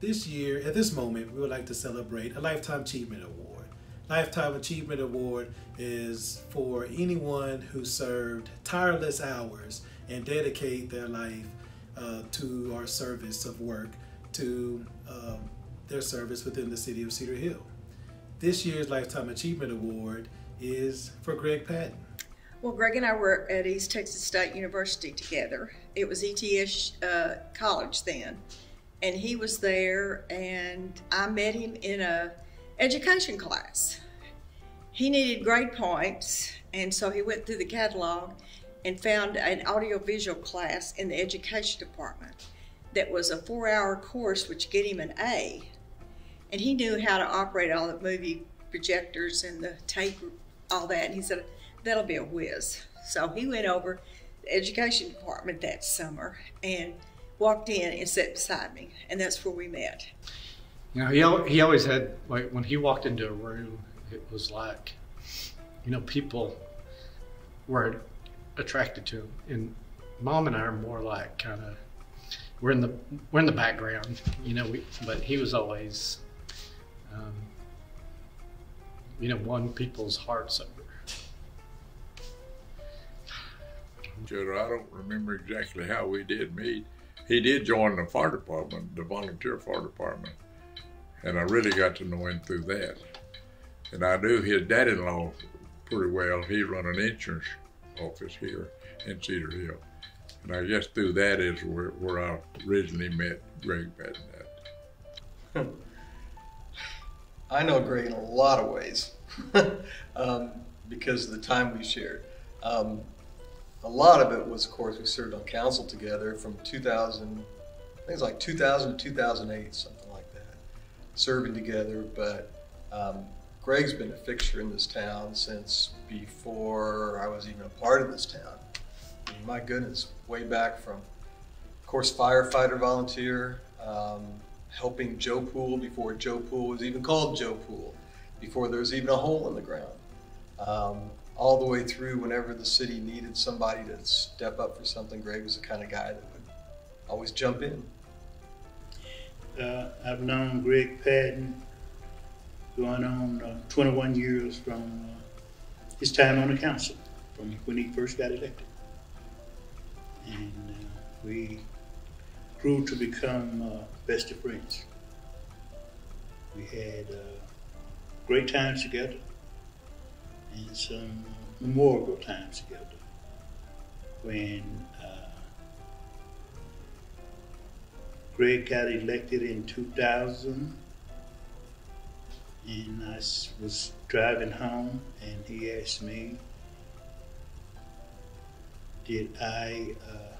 this year, at this moment, we would like to celebrate a Lifetime Achievement Award. Lifetime Achievement Award is for anyone who served tireless hours and dedicate their life uh, to our service of work, to um, their service within the city of Cedar Hill. This year's Lifetime Achievement Award is for Greg Patton. Well, Greg and I were at East Texas State University together. It was ETS uh, college then, and he was there, and I met him in a education class. He needed grade points, and so he went through the catalog and found an audiovisual class in the education department that was a four-hour course which get him an A. And he knew how to operate all the movie projectors and the tape, all that. And he said, that'll be a whiz. So he went over the education department that summer and walked in and sat beside me, and that's where we met. You know, he, he always had, like, when he walked into a room, it was like, you know, people were attracted to him. And mom and I are more like kind of, we're in the we're in the background, you know. We, but he was always, um, you know, won people's hearts over. Judge, I don't remember exactly how we did meet. He did join the fire department, the volunteer fire department, and I really got to know him through that. And I knew his dad-in-law pretty well. He run an insurance office here in Cedar Hill. And I guess through that is where, where I originally met Greg Patton. I know Greg in a lot of ways um, because of the time we shared. Um, a lot of it was, of course, we served on council together from 2000, I think it was like 2000 to 2008, something like that, serving together. But um, Greg's been a fixture in this town since before I was even a part of this town. I mean, my goodness, way back from, of course, firefighter volunteer, um, helping Joe Pool before Joe Pool was even called Joe Pool, before there was even a hole in the ground. Um, all the way through whenever the city needed somebody to step up for something, Greg was the kind of guy that would always jump in. Uh, I've known Greg Patton going on uh, 21 years from uh, his time on the council, from when he first got elected. And uh, we grew to become uh, best of friends. We had uh, great times together and some memorable times together. When uh, Greg got elected in 2000, and I was driving home, and he asked me, "Did I uh,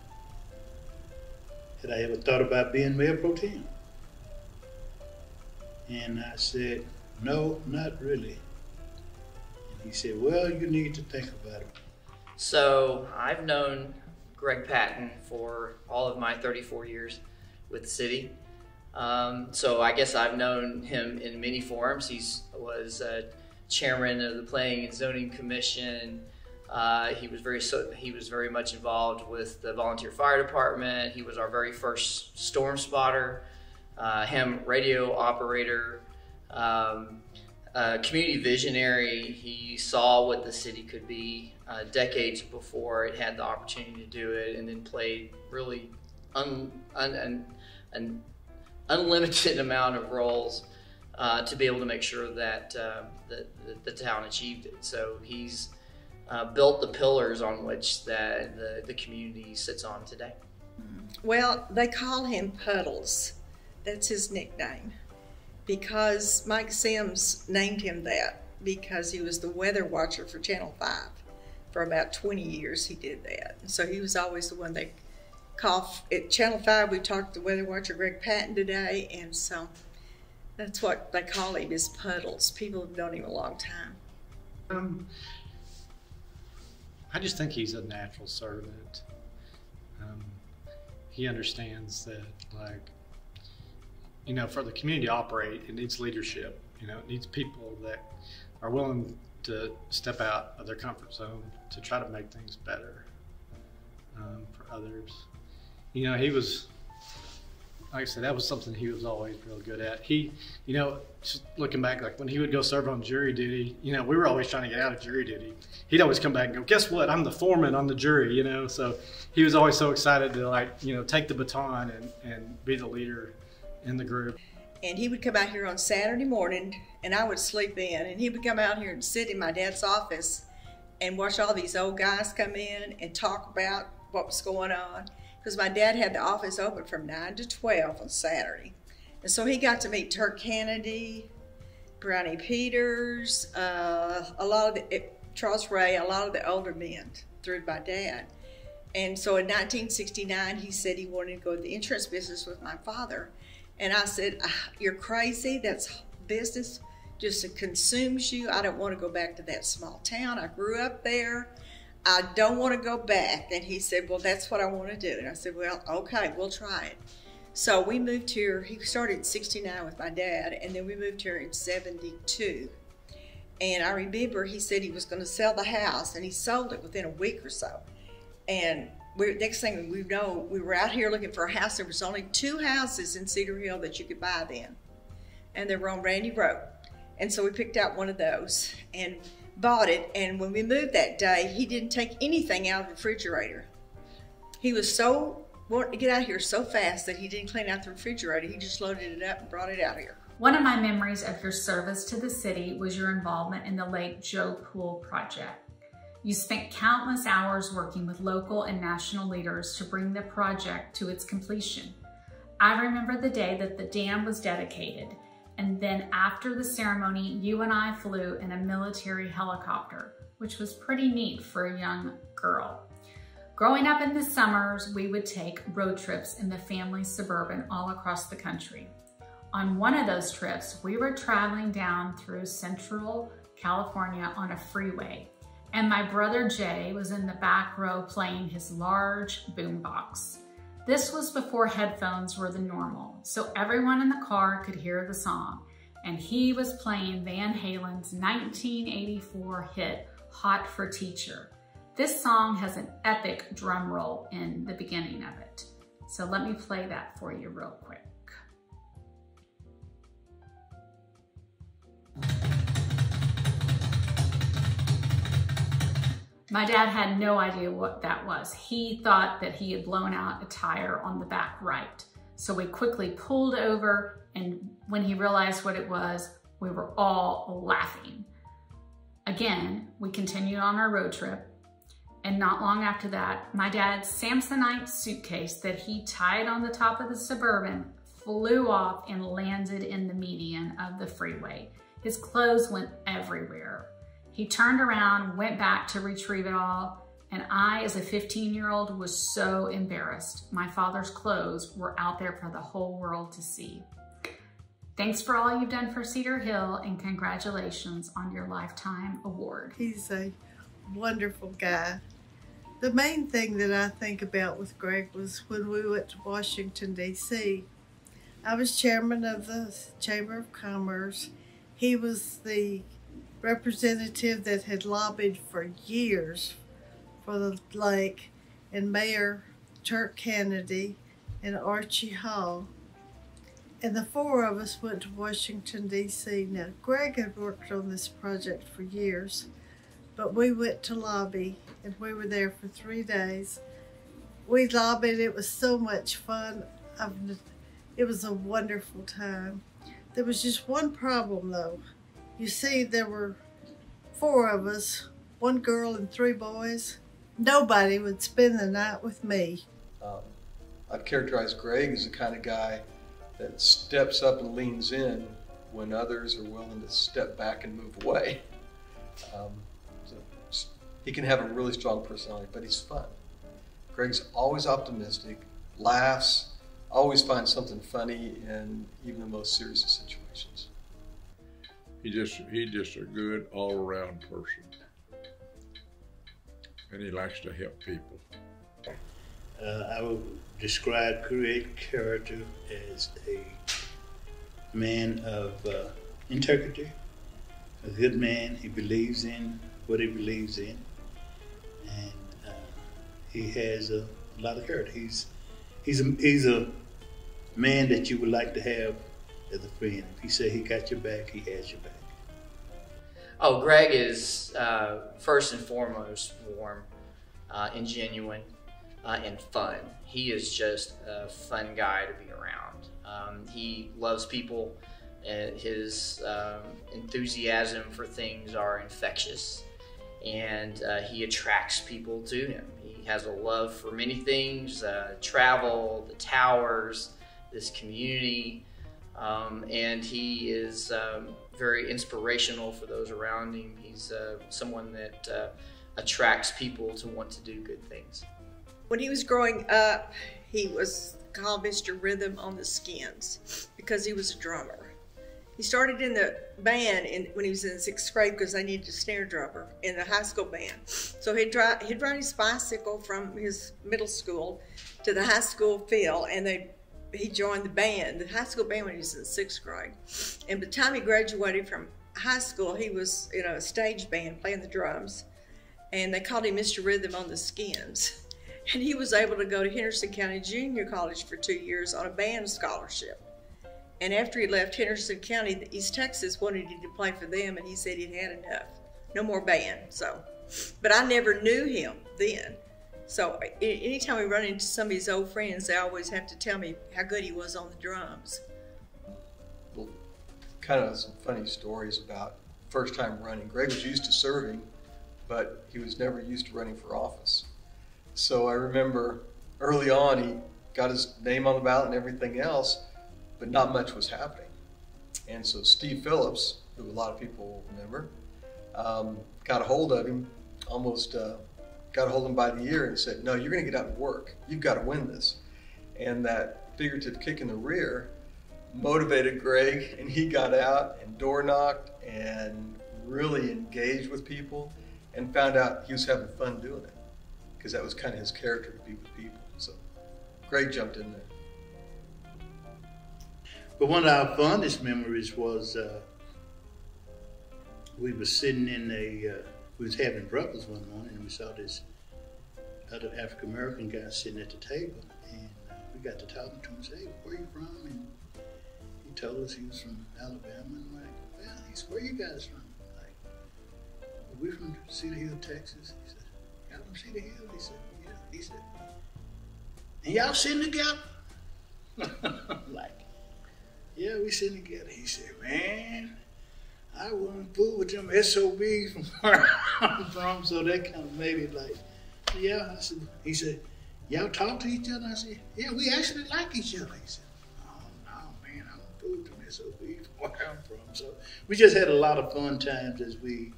had I ever thought about being mayor pro tem?" And I said, "No, not really." He said, "Well, you need to think about it." So I've known Greg Patton for all of my 34 years with the city. Um, so I guess I've known him in many forms. He was uh, chairman of the Planning and Zoning Commission. Uh, he was very so, he was very much involved with the volunteer fire department. He was our very first storm spotter, uh, ham radio operator, um, community visionary. He saw what the city could be uh, decades before it had the opportunity to do it, and then played really un, un, un, un unlimited amount of roles uh, to be able to make sure that, uh, the town achieved it. So he's uh, built the pillars on which that the, the community sits on today. Well, they call him Puddles. That's his nickname. Because Mike Sims named him that because he was the weather watcher for Channel 5. For about 20 years, he did that. So he was always the one they call at Channel 5. We talked to weather watcher Greg Patton today, and so that's what they call him is Puddles. People have known him a long time. Um, I just think he's a natural servant. Um, he understands that, like, you know, for the community to operate, it needs leadership. You know, it needs people that are willing to step out of their comfort zone to try to make things better um, for others. You know, he was like I said, that was something he was always real good at. He, you know, just looking back, like when he would go serve on jury duty, you know, we were always trying to get out of jury duty. He'd always come back and go, "Guess what? I'm the foreman on the jury," you know. So he was always so excited to like, you know, take the baton and and be the leader in the group. And he would come out here on Saturday morning, and I would sleep in, and he would come out here and sit in my dad's office and watch all these old guys come in and talk about what was going on because my dad had the office open from 9 to 12 on Saturday. And so he got to meet Turk Kennedy, Brownie Peters, uh, a lot of the, Charles Ray, a lot of the older men through my dad. And so in 1969, he said he wanted to go to the insurance business with my father. And I said, ah, You're crazy. That's business just consumes you. I don't want to go back to that small town. I grew up there. I don't want to go back. And he said, Well, that's what I want to do. And I said, Well, okay, we'll try it. So we moved here. He started in 69 with my dad, and then we moved here in 72. And I remember he said he was going to sell the house, and he sold it within a week or so. And we next thing we know, we were out here looking for a house. There was only two houses in Cedar Hill that you could buy then, and they were on Randy Road. And so we picked out one of those and bought it. And when we moved that day, he didn't take anything out of the refrigerator. He was so wanting to get out here so fast that he didn't clean out the refrigerator. He just loaded it up and brought it out here. One of my memories of your service to the city was your involvement in the Lake Joe Pool project. You spent countless hours working with local and national leaders to bring the project to its completion. I remember the day that the dam was dedicated and then after the ceremony, you and I flew in a military helicopter, which was pretty neat for a young girl. Growing up in the summers, we would take road trips in the family Suburban all across the country. On one of those trips, we were traveling down through central California on a freeway, and my brother Jay was in the back row playing his large boombox. This was before headphones were the normal, so everyone in the car could hear the song. And he was playing Van Halen's 1984 hit, Hot for Teacher. This song has an epic drum roll in the beginning of it. So let me play that for you real quick. My dad had no idea what that was. He thought that he had blown out a tire on the back right. So we quickly pulled over and when he realized what it was, we were all laughing. Again, we continued on our road trip and not long after that, my dad's Samsonite suitcase that he tied on the top of the Suburban flew off and landed in the median of the freeway. His clothes went everywhere. He turned around, went back to retrieve it all, and I, as a 15 year old, was so embarrassed. My father's clothes were out there for the whole world to see. Thanks for all you've done for Cedar Hill and congratulations on your Lifetime Award. He's a wonderful guy. The main thing that I think about with Greg was when we went to Washington, D.C. I was chairman of the Chamber of Commerce. He was the representative that had lobbied for years for the lake, and Mayor Turk Kennedy and Archie Hall. And the four of us went to Washington, D.C. Now, Greg had worked on this project for years, but we went to lobby and we were there for three days. We lobbied, it was so much fun. it was a wonderful time. There was just one problem though. You see, there were four of us, one girl and three boys. Nobody would spend the night with me. Um, I'd characterize Greg as the kind of guy that steps up and leans in when others are willing to step back and move away. Um, so he can have a really strong personality, but he's fun. Greg's always optimistic, laughs, always finds something funny in even the most serious of situations. He just he's just a good all around person. And he likes to help people. Uh, I would describe Greg character as a man of uh, integrity, a good man. He believes in what he believes in, and uh, he has a lot of character. He's he's a he's a man that you would like to have as a friend? If he said he got your back, he has your back. Oh, Greg is uh, first and foremost warm uh, and genuine uh, and fun. He is just a fun guy to be around. Um, he loves people. And his um, enthusiasm for things are infectious, and uh, he attracts people to him. He has a love for many things: uh, travel, the towers, this community, um, and he is um, very inspirational for those around him. He's uh, someone that uh, attracts people to want to do good things. When he was growing up, he was called Mr. Rhythm on the Skins because he was a drummer. He started in the band in, when he was in sixth grade because they needed a snare drummer in the high school band. So he'd, he'd ride his bicycle from his middle school to the high school field, and they he joined the band, the high school band when he was in sixth grade. And by the time he graduated from high school, he was in a stage band playing the drums, and they called him Mr. Rhythm on the Skins. And he was able to go to Henderson County Junior College for two years on a band scholarship. And after he left Henderson County, East Texas wanted him to play for them, and he said he'd had enough. No more band. So, but I never knew him then. So anytime we run into some of his old friends, they always have to tell me how good he was on the drums. Well, kind of some funny stories about first time running. Greg was used to serving, but he was never used to running for office. So I remember early on, he got his name on the ballot and everything else, but not much was happening. And so Steve Phillips, who a lot of people will remember, um, got a hold of him, almost uh, got a hold of him by the ear and said, No, you're going to get out and work. You've got to win this. And that figurative kick in the rear motivated Greg, and he got out and door knocked and really engaged with people and found out he was having fun doing it because that was kind of his character to be with people. So Greg jumped in there. But one of our fondest memories was uh, we were sitting in a, uh, we was having breakfast one morning and we saw this other African American guy sitting at the table and uh, we got to talking to him and said, hey, where you from? And he told us he was from Alabama and we're like, well, he's where you guys from? Like, we're from Cedar Hill, Texas. He said, y'all from Cedar Hill? He said, yeah. He said, and y'all sitting together? like, yeah, we sitting together. He said, man, I wouldn't fool with them SOBs from where I'm from. So that kind of made it like, yeah. I said, he said, y'all talk to each other? I said, yeah, we actually like each other. He said, oh, no, man, I don't fool with them SOBs from where I'm from. So we just had a lot of fun times as we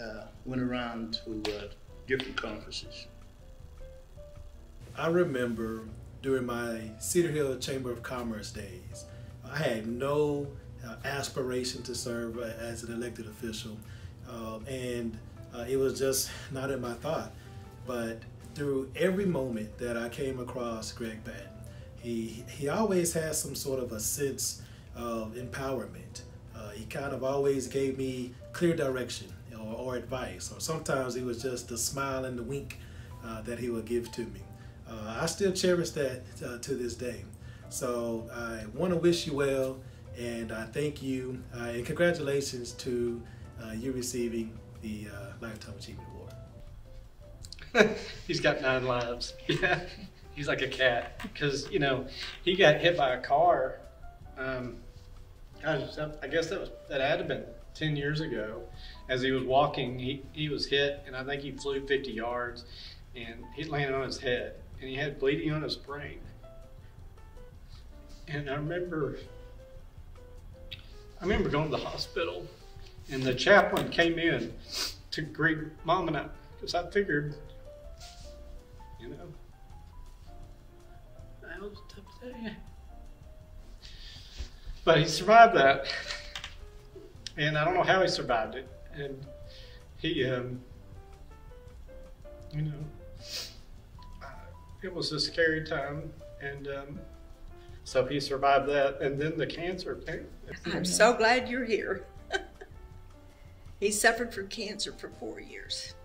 uh, went around to uh, different conferences. I remember during my Cedar Hill Chamber of Commerce days, I had no aspiration to serve uh, as an elected official, uh, and uh, it was just not in my thought. But through every moment that I came across Greg Patton, he he always has some sort of a sense of empowerment. Uh, he kind of always gave me clear direction or, or, advice, or sometimes it was just the smile and the wink uh, that he would give to me. I still cherish that to this day. So I want to wish you well, and I thank you, uh, and congratulations to uh, you receiving the uh, Lifetime Achievement Award. He's got nine lives. Yeah, he's like a cat because you know he got hit by a car. Um, I guess that was that had to been ten years ago. As he was walking, he, he was hit, and I think he flew 50 yards, and he landed on his head, and he had bleeding on his brain. And I remember, I remember going to the hospital, and the chaplain came in to greet mom and I, because I figured, you know, that was a tough day. But he survived that, and I don't know how he survived it. And he, um, you know, it was a scary time, and um, so he survived that, and then the cancer came. I'm so glad you're here. he suffered from cancer for four years.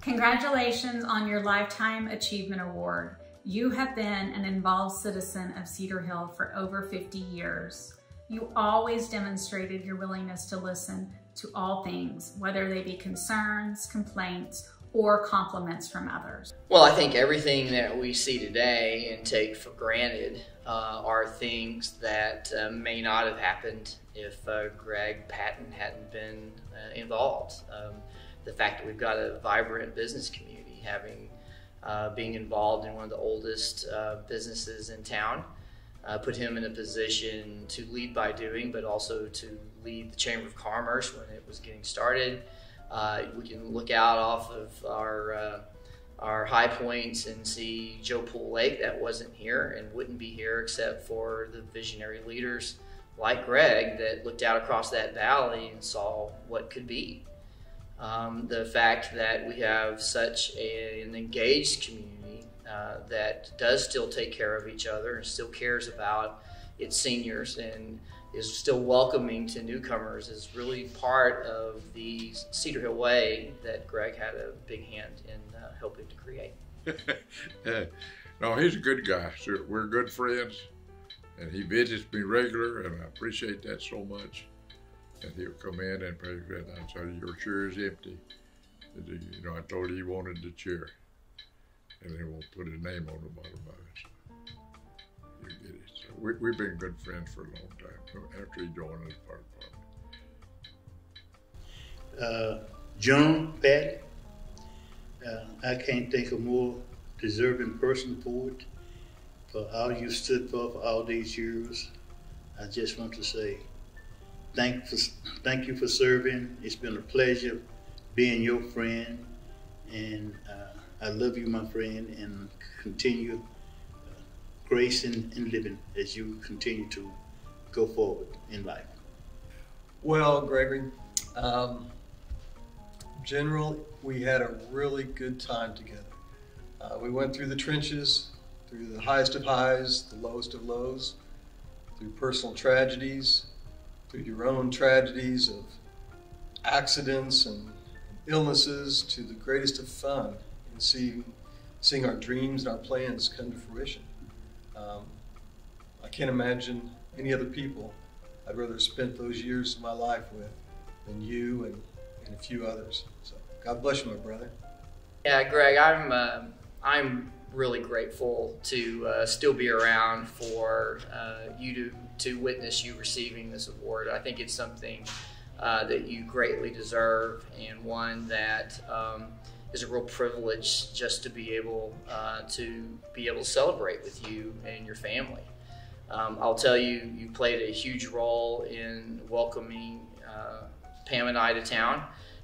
Congratulations on your Lifetime Achievement Award. You have been an involved citizen of Cedar Hill for over 50 years. You always demonstrated your willingness to listen to all things, whether they be concerns, complaints, or compliments from others. Well, I think everything that we see today and take for granted uh, are things that uh, may not have happened if uh, Greg Patton hadn't been uh, involved. Um, the fact that we've got a vibrant business community, having uh, being involved in one of the oldest uh, businesses in town, put him in a position to lead by doing, but also to lead the Chamber of Commerce when it was getting started. We can look out off of our our high points and see Joe Pool Lake that wasn't here and wouldn't be here except for the visionary leaders like Greg that looked out across that valley and saw what could be. Um, the fact that we have such a, an engaged community uh, that does still take care of each other and still cares about its seniors and is still welcoming to newcomers is really part of the Cedar Hill Way that Greg had a big hand in uh, helping to create. no, he's a good guy. We're good friends, and he visits me regular, and I appreciate that so much. And he'll come in and pray, and I you, your chair is empty. You know, I told you he wanted the chair, and then he won't put his name on the bottom of it. So we, we've been good friends for a long time after he joined the fire department. Uh, John Patton, uh, I can't think of more deserving person for it. For all you stood for for all these years, I just want to say thank for, thank you for serving. It's been a pleasure being your friend, and uh, I love you, my friend, and continue grace and, and living as you continue to go forward in life. Well, Gregory, um, general, we had a really good time together. Uh, we went through the trenches, through the highest of highs, the lowest of lows, through personal tragedies, through your own tragedies of accidents and illnesses, to the greatest of fun and seeing, seeing our dreams and our plans come to fruition. Um, I can't imagine any other people I'd rather spent those years of my life with than you and, and a few others. So God bless you, my brother. Yeah, Greg, I'm uh, I'm really grateful to uh, still be around for uh, you to to witness you receiving this award. I think it's something uh, that you greatly deserve and one that um, is a real privilege just to be able uh, to be able to celebrate with you and your family. Um, I'll tell you, you played a huge role in welcoming uh, Pam and I to town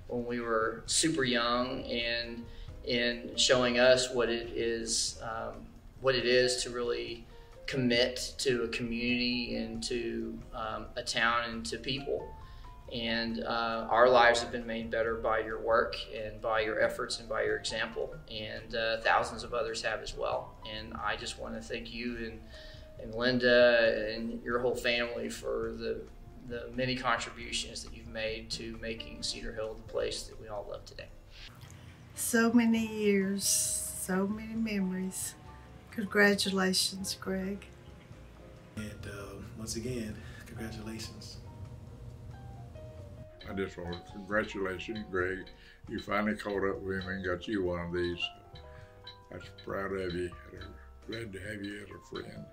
when we were super young and in showing us what it is, um, what it is to really commit to a community and to um, a town and to people. And uh, our lives have been made better by your work and by your efforts and by your example. And uh, thousands of others have as well. And I just want to thank you and and Linda and your whole family for the the many contributions that you've made to making Cedar Hill the place that we all love today. So many years, so many memories. Congratulations, Greg. And uh, once again, congratulations. I just want to congratulations, Greg. You finally caught up with him and got you one of these. I'm proud of you. Glad to have you as a friend.